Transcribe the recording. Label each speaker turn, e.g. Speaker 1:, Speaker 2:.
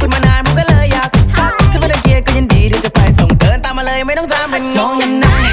Speaker 1: คุณมานานผมก็เลยอยากทักถ้าไม่ได้เกียร์ก็ยินดีที่จะไปส่งเดินตามมาเลยไม่ต้องถามเป็นงงยันนะ